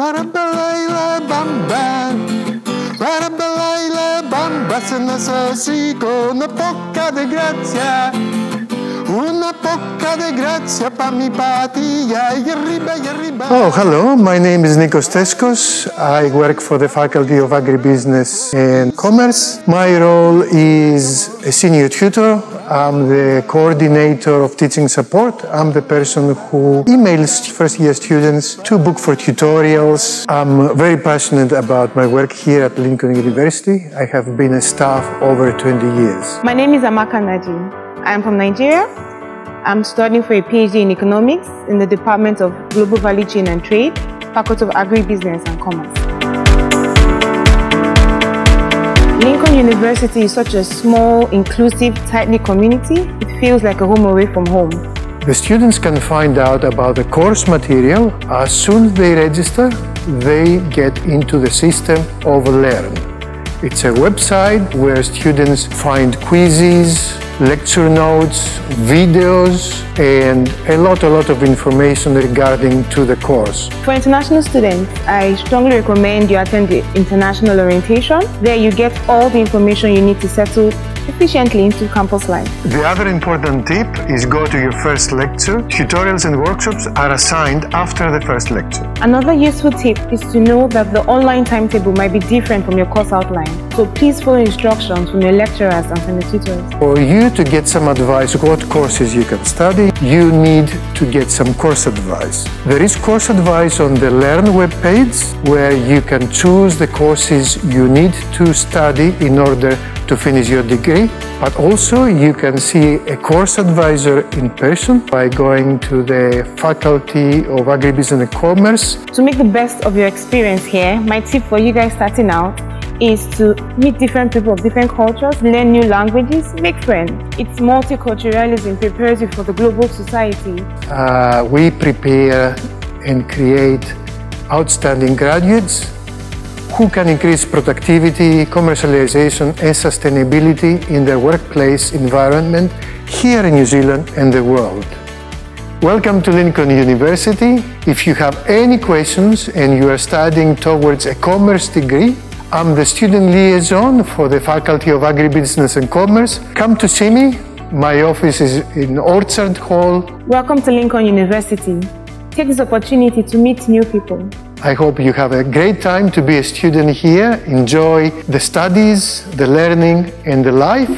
Parabalaila bamba, parabalaila bamba, se necesito una poca de gracia. Una poca de gracia pa mi patilla y arriba y arriba. Oh, hello. My name is Nicos Tescos. I work for the Faculty of Agribusiness and Commerce. My role is a senior tutor. I'm the coordinator of teaching support. I'm the person who emails first year students to book for tutorials. I'm very passionate about my work here at Lincoln University. I have been a staff over 20 years. My name is Amaka Nnaji. I am from Nigeria. I'm studying for a PhD in economics in the Department of Global Value Chain and Trade, Faculty of Agribusiness and Commerce. Lincoln University is such a small, inclusive, tight-knit community. It feels like a home away from home. The students can find out about the course material as soon as they register, they get into the system of Learn. It's a website where students find quizzes, lecture notes, videos, and a lot, a lot of information regarding to the course. For international students, I strongly recommend you attend the international orientation. There you get all the information you need to settle efficiently into campus life. The other important tip is go to your first lecture. Tutorials and workshops are assigned after the first lecture. Another useful tip is to know that the online timetable might be different from your course outline. So please follow instructions from your lecturers and from your tutors. For you to get some advice what courses you can study, you need to get some course advice. There is course advice on the Learn webpage where you can choose the courses you need to study in order to finish your degree, but also you can see a course advisor in person by going to the Faculty of Agribusiness and Commerce. To make the best of your experience here, my tip for you guys starting out is to meet different people of different cultures, learn new languages, make friends. It's multiculturalism prepares you for the global society. Uh, we prepare and create outstanding graduates who can increase productivity, commercialization and sustainability in their workplace environment here in New Zealand and the world. Welcome to Lincoln University. If you have any questions and you are studying towards a commerce degree, I'm the student liaison for the Faculty of Agribusiness and Commerce. Come to see me. My office is in Orchard Hall. Welcome to Lincoln University. Take this opportunity to meet new people. I hope you have a great time to be a student here. Enjoy the studies, the learning, and the life.